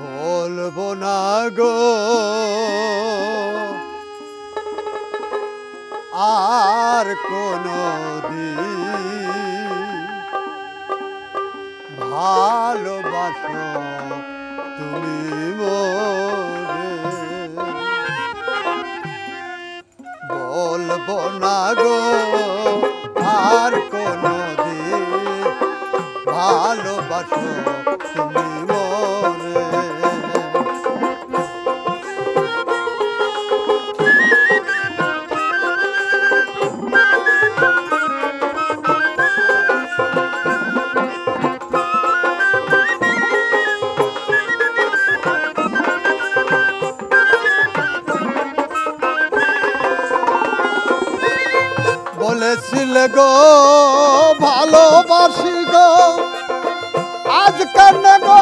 বলব না গো। আর কোনো ভালোবাসো তুমি বলব না গো। বলেছিলে গো ভালোবাসি গো। আজকাল গো?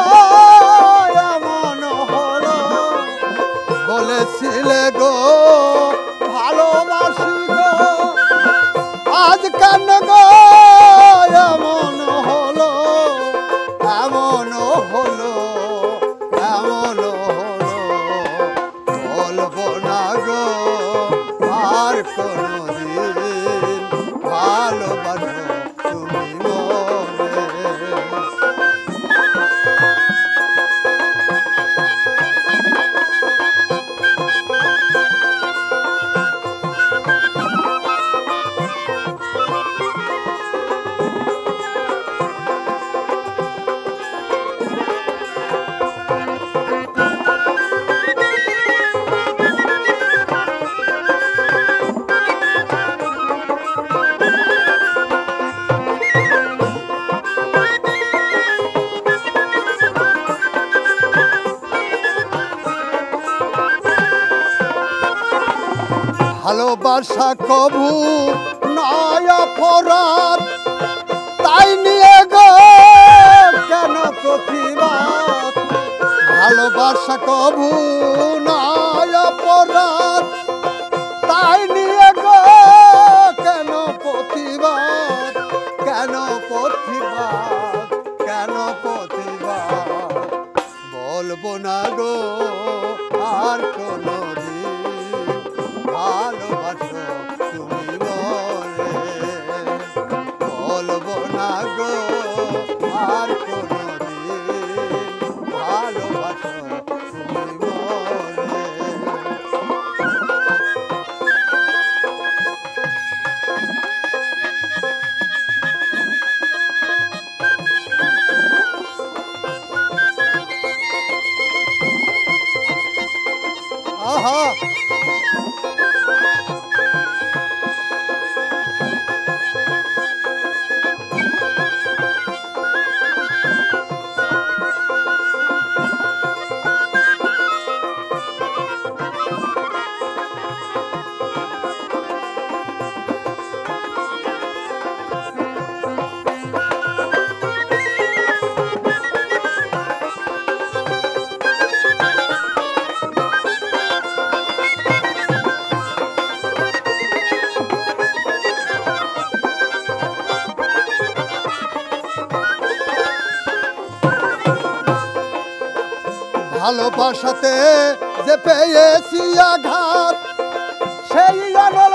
ভালোবাসা কবু নয় অপরাধ। তাই নিয়ে গো, কেন প্রতিবাদ? ভালোবাসা কবু নয় অপরাধ। তাই নিয়ে গো, কেন প্রতিবাদ? কেন প্রতিবাদ? কেন প্রতিবাদ? বলব না গো, আর কোনো ভালোবাসো তুমি মরে বলব না গো আর কোনো ভালোবাসো তুমি মরে আহা! ভালোবাসাতে যে পেয়েছি আঘাত সেই অনল